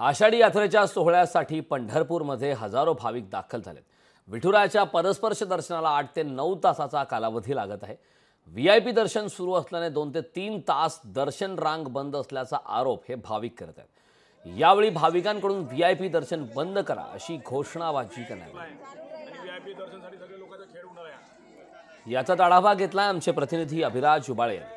आषाढी यात्रेच्या सोहळ्यासाठी पंढरपूरमध्ये हजारो भाविक दाखल झालेत. विठुरायाच्या पदस्पर्श दर्शनाला आठ ते नऊ तासाचा कालावधी लागत आहे. व्ही आय पी दर्शन सुरू असल्याने दोन ते तीन तास दर्शन रांग बंद असल्याचा आरोप हे भाविक करत आहेत. यावेळी भाविकांकडून व्ही आय पी दर्शन बंद करा अशी घोषणाबाजी करण्यात आली. याचा आढावा घेतला आमचे प्रतिनिधी अभिराज उबाळे यांनी.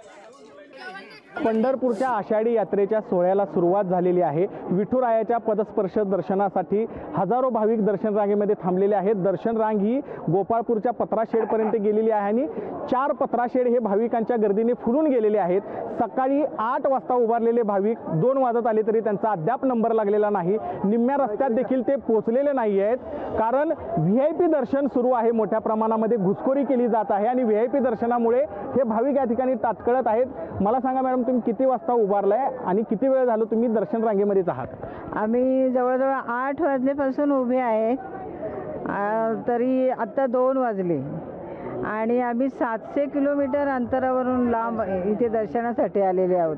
पंढरपूरच्या आषाढी यात्रेच्या सोहळ्याला सुरुवात झालेली आहे. विठुरायाच्या पदस्पर्श दर्शनासाठी हजारो भाविक दर्शन रांगेमध्ये थांबलेले आहेत. दर्शन रांग ही गोपाळपूरच्या पत्राशेडपर्यंत गेलेली आहे आणि चार पत्राशेड हे भाविकांच्या गर्दीने फुलून गेलेले आहेत. सकाळी आठ वाजता उभारलेले भाविक दोन वाजत आले तरी त्यांचा अद्याप नंबर लागलेला नाही. निम्म्या रस्त्यात देखील ते पोचलेले नाही आहेत. कारण व्ही आय पी दर्शन सुरू आहे. मोठ्या प्रमाणामध्ये घुसखोरी केली जात आहे आणि व्ही आय पी दर्शनामुळे हे भाविक या ठिकाणी ताटकळत आहेत. मला सांगा मॅडम तुम्ही किती वाजता उभारलाय आणि किती वेळ झालं तुम्ही दर्शन रांगेमध्येच आहात? आम्ही जवळजवळ आठ वाजल्यापासून उभे आहे. तरी आत्ता दोन वाजले. आणि आम्ही सातशे किलोमीटर अंतरावरून लांब इथे दर्शनासाठी आलेले आहोत.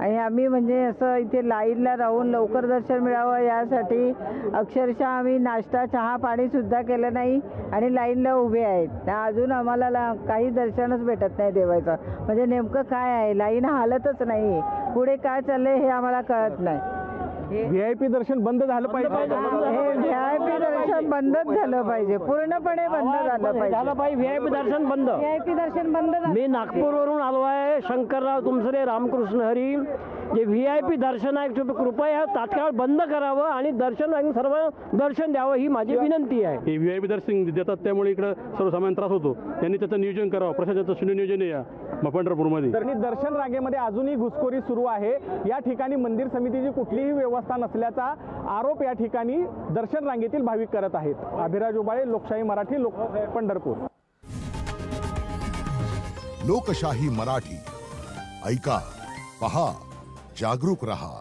आणि आम्ही म्हणजे असं इथे लाईनला राहून लवकर दर्शन मिळावं यासाठी अक्षरशः आम्ही नाश्ता चहा पाणीसुद्धा केलं नाही आणि लाईनला उभे आहेत. त्या अजून आम्हाला ला काही दर्शनच भेटत नाही देवाचं. म्हणजे नेमकं काय आहे? लाईन हालतच नाही. पुढे काय चाललंय हे आम्हाला कळत नाही. व्ही आय पी दर्शन बंद झालं पाहिजे. हे व्ही आय पी दर्शन बंदच झालं पाहिजे. पूर्णपणे बंद झालं पाहिजे. झालं पाहिजे. व्ही आय पी दर्शन बंद. व्ही आय पी दर्शन बंद झालं मी नागपूरवरून आलो आहे. शंकरराव तुमसरे रामकृष्ण हरी. जे व्ही आय पी दर्शन आहे कृप- कृपया तात्काळ बंद करावं आणि दर्शन आणि सर्व दर्शन द्यावं ही माझी विनंती आहे. हे व्ही आय पी दर्शन देतात त्यामुळे इकडं सर्वसामान्य त्रास होतो. त्यांनी त्याचं नियोजन करावं. प्रशासनाचं शून्य नियोजन आहे या. पंढरपूरमध्ये तर दर्शन रांगेमध्ये अजूनही घुसखोरी सुरू आहे. या ठिकाणी मंदिर समितीची कुठलीही व्यवस्था नसल्याचा आरोप या ठिकाणी दर्शन रांगेतील भाविक करत आहेत. अभिराज उबाळे लोकशाही मराठी लोक पंढरपूर. लोकशाही मराठी. ऐका पहा जागरूक रहा.